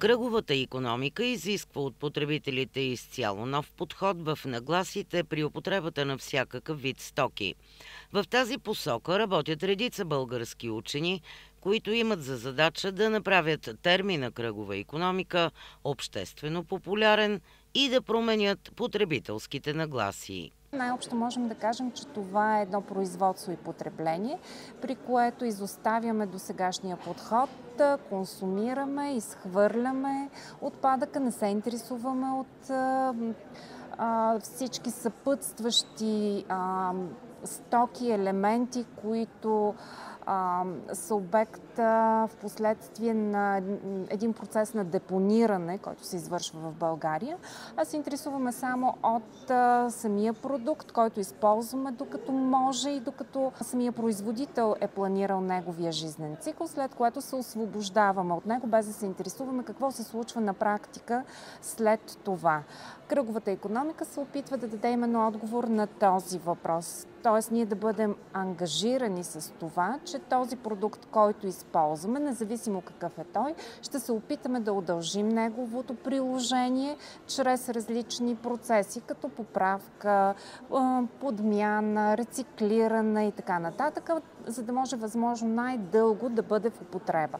Кръговата економика изисква от потребителите изцяло нов подход в нагласите при употребата на всякакъв вид стоки. В тази посока работят редица български учени, които имат за задача да направят термина кръгова економика обществено популярен и да променят потребителските нагласи. Най-общо можем да кажем, че това е едно производство и потребление, при което изоставяме до сегашния подход, консумираме, изхвърляме отпадъка, не се интересуваме от а, всички съпътстващи а, стоки, елементи, които са обект в последствие на един процес на депониране, който се извършва в България, а се интересуваме само от самия продукт, който използваме докато може и докато самия производител е планирал неговия жизнен цикъл, след което се освобождаваме от него, без да се интересуваме какво се случва на практика след това. Кръговата економика се опитва да даде именно отговор на този въпрос. Тоест ние да бъдем ангажирани с това, че този продукт, който използваме, независимо какъв е той, ще се опитаме да удължим неговото приложение чрез различни процеси, като поправка, подмяна, рециклиране и така нататък, за да може възможно най-дълго да бъде в употреба.